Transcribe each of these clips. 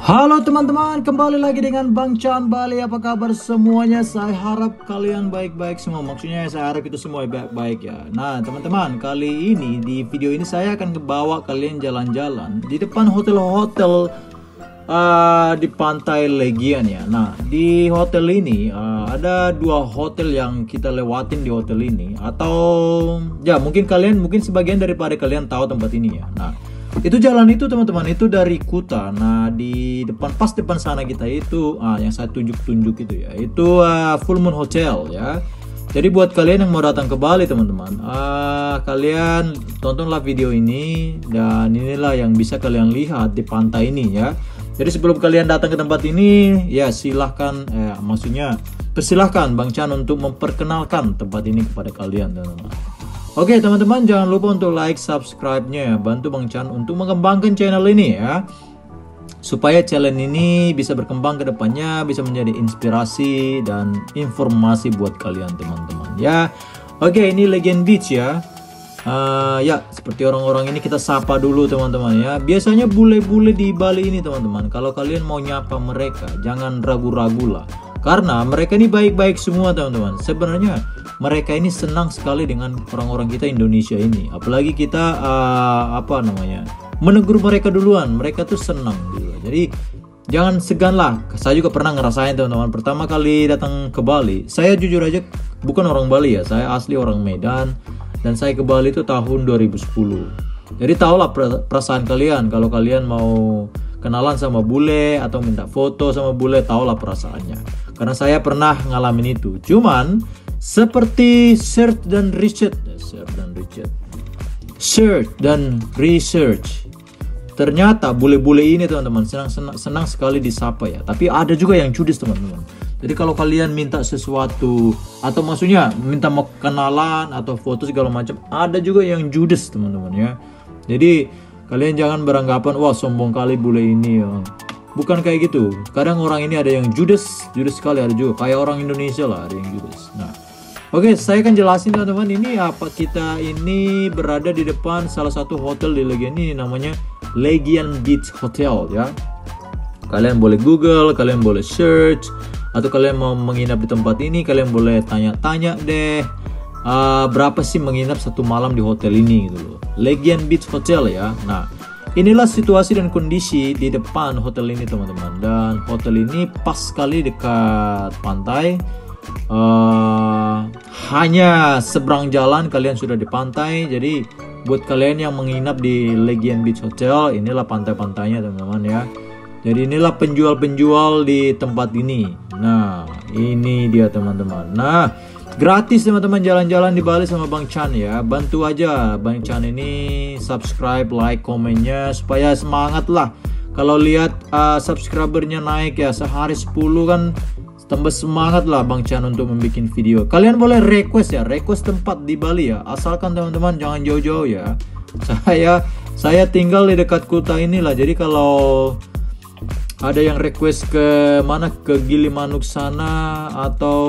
Halo teman-teman, kembali lagi dengan Bang Chan Bali. Apa kabar semuanya? Saya harap kalian baik-baik semua. Maksudnya saya harap itu semua baik-baik ya. Nah, teman-teman, kali ini di video ini saya akan kebawa kalian jalan-jalan di depan hotel-hotel uh, di pantai Legian ya. Nah, di hotel ini uh, ada dua hotel yang kita lewatin di hotel ini atau ya mungkin kalian mungkin sebagian daripada kalian tahu tempat ini ya. Nah, itu jalan itu teman-teman. Itu dari Kuta. Nah di depan pas depan sana kita itu ah, yang saya tunjuk-tunjuk itu ya. Itu uh, Full Moon Hotel ya. Jadi buat kalian yang mau datang ke Bali teman-teman uh, kalian tontonlah video ini dan inilah yang bisa kalian lihat di pantai ini ya. Jadi sebelum kalian datang ke tempat ini ya silahkan eh, maksudnya persilahkan Bang Chan untuk memperkenalkan tempat ini kepada kalian teman-teman Oke teman-teman jangan lupa untuk like subscribe-nya. Ya Bantu Bang Chan untuk mengembangkan channel ini ya. Supaya channel ini bisa berkembang ke depannya Bisa menjadi inspirasi dan informasi buat kalian teman-teman ya. Oke ini Legend Beach ya. Uh, Ya seperti orang-orang ini kita sapa dulu teman-teman ya. Biasanya bule-bule di Bali ini teman-teman Kalau kalian mau nyapa mereka jangan ragu-ragu lah. Karena mereka ini baik-baik semua teman-teman. Sebenarnya mereka ini senang sekali dengan orang-orang kita Indonesia ini. Apalagi kita uh, apa namanya menegur mereka duluan. Mereka tuh senang gitu. Jadi jangan segan lah. Saya juga pernah ngerasain teman-teman. Pertama kali datang ke Bali saya jujur aja bukan orang Bali ya. Saya asli orang Medan dan saya ke Bali itu tahun 2010 jadi tahulah perasaan kalian. Kalau kalian mau kenalan sama bule atau minta foto sama bule tahulah perasaannya. Karena saya pernah ngalamin itu. Cuman seperti search dan research. Search dan research. Search dan research. Ternyata bule-bule ini teman-teman senang, senang senang sekali disapa ya. Tapi ada juga yang judes teman-teman. Jadi kalau kalian minta sesuatu atau maksudnya minta mau kenalan atau foto segala macam ada juga yang judes teman-teman ya. Jadi kalian jangan beranggapan wah sombong kali bule ini ya. Bukan kayak gitu. Kadang orang ini ada yang judes judes sekali ada juga. Kayak orang Indonesia lah ada yang judes Oke, saya akan jelasin teman-teman ini apa kita ini berada di depan salah satu hotel di Legian ini namanya Legian Beach Hotel ya. Kalian boleh Google, kalian boleh search atau kalian mau menginap di tempat ini, kalian boleh tanya-tanya deh uh, berapa sih menginap satu malam di hotel ini gitu loh. Legian Beach Hotel ya. Nah, inilah situasi dan kondisi di depan hotel ini teman-teman. Dan hotel ini pas sekali dekat pantai uh, hanya seberang jalan kalian sudah di pantai jadi buat kalian yang menginap di Legian Beach Hotel inilah pantai-pantainya teman-teman ya. Jadi inilah penjual-penjual di tempat ini. Nah ini dia teman-teman. Nah gratis teman-teman jalan-jalan di Bali sama Bang Chan ya. Bantu aja Bang Chan ini subscribe like komennya supaya semangat lah kalau lihat uh, subscribernya naik ya sehari 10 kan tambah semangat lah Bang Chan untuk membuat video. Kalian boleh request ya, request tempat di Bali ya. Asalkan teman-teman jangan jauh-jauh ya. Saya saya tinggal di dekat Kuta inilah. Jadi kalau ada yang request ke mana ke Gilimanuk sana atau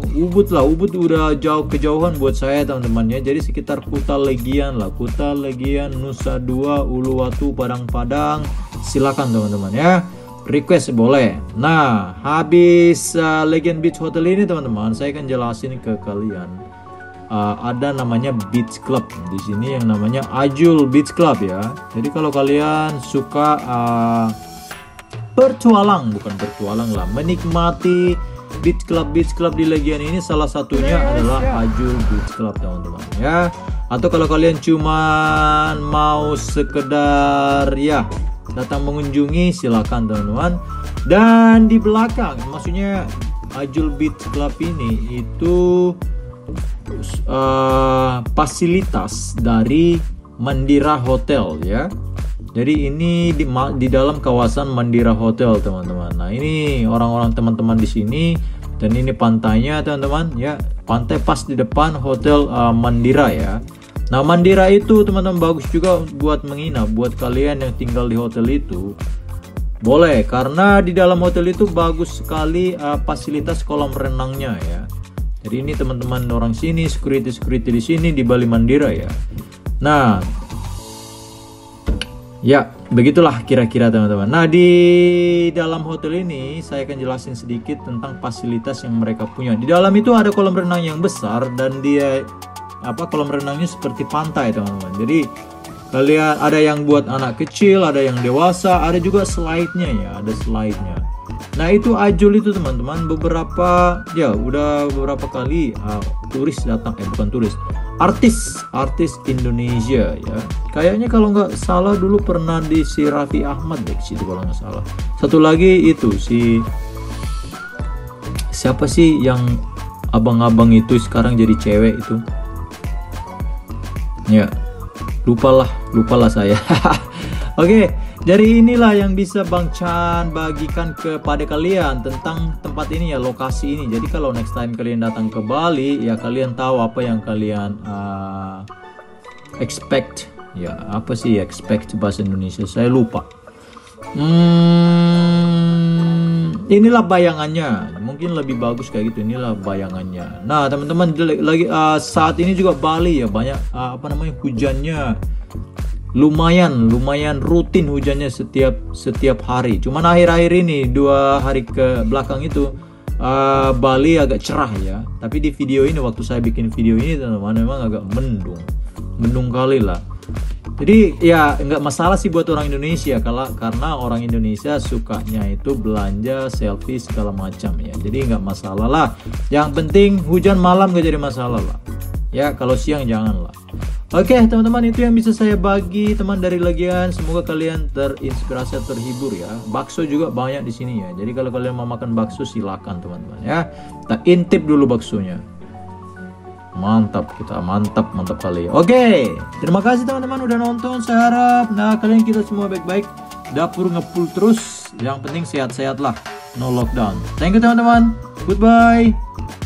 Ubud lah Ubud udah jauh kejauhan buat saya teman-teman ya jadi sekitar Kuta Legian lah Kuta Legian Nusa Dua Uluwatu Padang Padang silakan teman-teman ya request boleh. Nah, habis uh, Legend Beach Hotel ini teman-teman, saya akan jelasin ke kalian. Uh, ada namanya Beach Club di sini yang namanya Ajul Beach Club ya. Jadi kalau kalian suka uh, bertualang, bukan bertualang lah, menikmati Beach Club Beach Club di Legian ini salah satunya adalah Ajul Beach Club teman-teman ya. Atau kalau kalian cuma mau sekedar ya datang mengunjungi silakan teman-teman dan di belakang maksudnya Ajul Beach Club ini itu uh, fasilitas dari Mandira Hotel ya. Jadi ini di, di dalam kawasan Mandira Hotel teman-teman. Nah ini orang-orang teman-teman di sini dan ini pantainya teman-teman ya. Pantai pas di depan Hotel uh, Mandira ya Nah Mandira itu teman-teman bagus juga buat menginap buat kalian yang tinggal di hotel itu boleh karena di dalam hotel itu bagus sekali uh, fasilitas kolam renangnya ya. Jadi ini teman-teman orang sini security security di sini di Bali Mandira ya. Nah Ya, begitulah kira-kira teman-teman. Nah, di dalam hotel ini saya akan jelasin sedikit tentang fasilitas yang mereka punya. Di dalam itu ada kolam renang yang besar dan dia apa kolam renangnya seperti pantai, teman-teman. Jadi kalian ada yang buat anak kecil, ada yang dewasa, ada juga slide-nya ya, ada slide-nya. Nah itu Ajul itu teman-teman beberapa ya udah beberapa kali uh, turis datang eh bukan turis artis artis Indonesia ya kayaknya kalau nggak salah dulu pernah di si Raffi Ahmad deh situ kalau nggak salah satu lagi itu si siapa sih yang abang-abang itu sekarang jadi cewek itu ya lupalah lupalah saya oke okay. Dari inilah yang bisa Bang Chan bagikan kepada kalian tentang tempat ini ya, lokasi ini. Jadi kalau next time kalian datang ke Bali, ya kalian tahu apa yang kalian uh, expect. Ya, apa sih expect bahasa Indonesia? Saya lupa. Hmm, inilah bayangannya. Mungkin lebih bagus kayak gitu. Inilah bayangannya. Nah, teman-teman lagi uh, saat ini juga Bali ya banyak uh, apa namanya hujannya lumayan lumayan rutin hujannya setiap setiap hari cuman akhir-akhir ini dua hari ke belakang itu uh, Bali agak cerah ya tapi di video ini waktu saya bikin video ini teman-teman memang agak mendung mendung kali lah jadi ya nggak masalah sih buat orang Indonesia kalau karena orang Indonesia sukanya itu belanja selfie segala macam ya. Jadi nggak masalah lah. Yang penting hujan malam gak jadi masalah lah. Ya kalau siang jangan lah. Oke teman-teman itu yang bisa saya bagi teman dari Lagian. Semoga kalian terinspirasi terhibur ya. Bakso juga banyak di sini ya. Jadi kalau kalian mau makan bakso silakan teman-teman ya. Kita intip dulu baksonya mantap kita mantap mantap kali. Oke okay, terima kasih teman-teman udah nonton. Saya harap nah kalian kita semua baik-baik. Dapur ngepul terus. Yang penting sehat-sehat lah. No lockdown. Thank you teman-teman. Goodbye